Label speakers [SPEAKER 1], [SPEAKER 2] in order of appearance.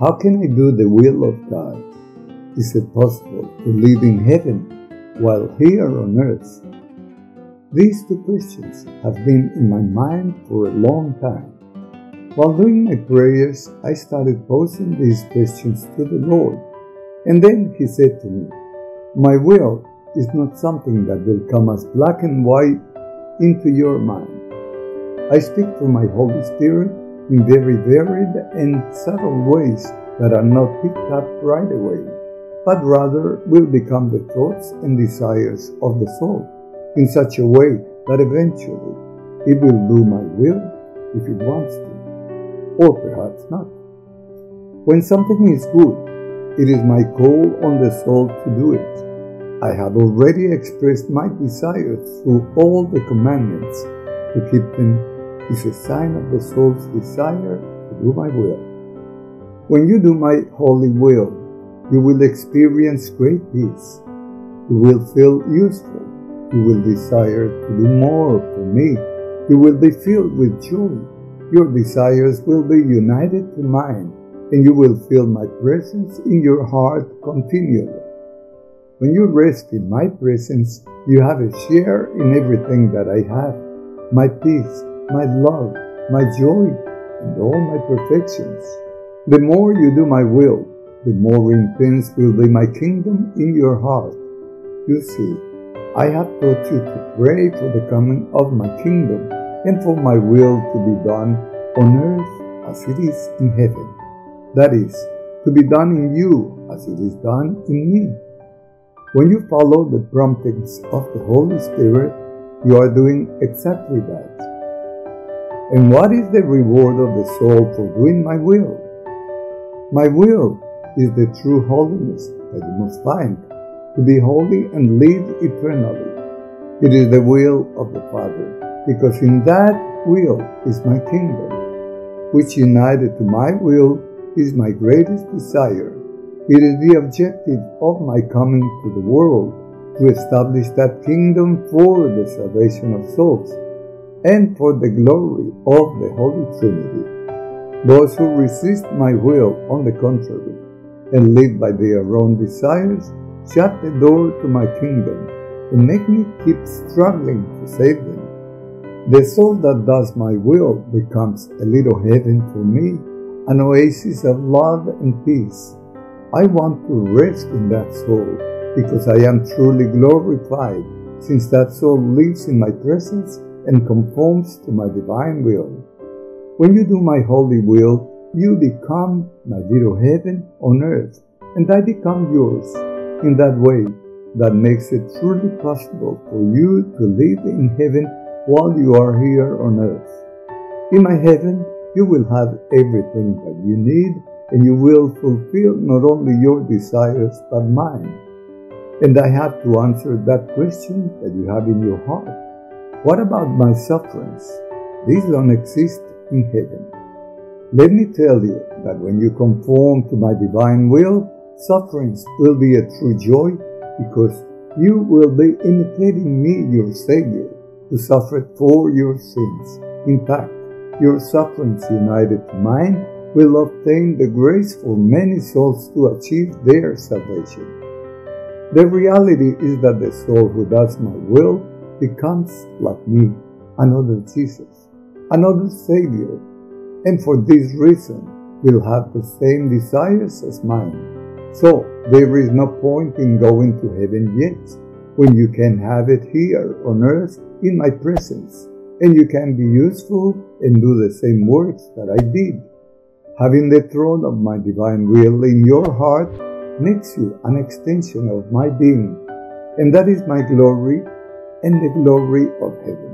[SPEAKER 1] How can I do the will of God? Is it possible to live in heaven while here on earth? These two questions have been in my mind for a long time. While doing my prayers, I started posing these questions to the Lord. And then He said to me, My will is not something that will come as black and white into your mind. I speak through my Holy Spirit in very varied and subtle ways that are not picked up right away, but rather will become the thoughts and desires of the soul in such a way that eventually it will do my will if it wants to, or perhaps not. When something is good, it is my call on the soul to do it. I have already expressed my desires through all the commandments to keep them is a sign of the soul's desire to do my will. When you do my holy will, you will experience great peace. You will feel useful. You will desire to do more for me. You will be filled with joy. Your desires will be united to mine, and you will feel my presence in your heart continually. When you rest in my presence, you have a share in everything that I have my peace, my love, my joy, and all my perfections. The more you do my will, the more intense will be my kingdom in your heart. You see, I have taught you to pray for the coming of my kingdom and for my will to be done on earth as it is in heaven. That is, to be done in you as it is done in me. When you follow the promptings of the Holy Spirit, you are doing exactly that. And what is the reward of the soul for doing my will? My will is the true holiness that you must find, to be holy and live eternally. It is the will of the Father, because in that will is my kingdom, which united to my will is my greatest desire. It is the objective of my coming to the world to establish that kingdom for the salvation of souls and for the glory of the Holy Trinity. Those who resist my will, on the contrary, and live by their own desires, shut the door to my kingdom and make me keep struggling to save them. The soul that does my will becomes a little heaven for me, an oasis of love and peace. I want to rest in that soul because I am truly glorified since that soul lives in my presence and conforms to my divine will. When you do my holy will, you become my little heaven on earth, and I become yours. In that way, that makes it truly possible for you to live in heaven while you are here on earth. In my heaven, you will have everything that you need, and you will fulfill not only your desires but mine. And I have to answer that question that you have in your heart. What about my sufferings? These don't exist in heaven. Let me tell you that when you conform to my divine will, sufferings will be a true joy because you will be imitating me, your Savior, who suffered for your sins. In fact, your sufferings united to mine will obtain the grace for many souls to achieve their salvation. The reality is that the soul who does my will becomes like me, another Jesus, another Savior, and for this reason will have the same desires as mine. So there is no point in going to heaven yet, when you can have it here on earth in my presence, and you can be useful and do the same works that I did. Having the throne of my divine will in your heart makes you an extension of my being, and that is my glory and the glory of heaven.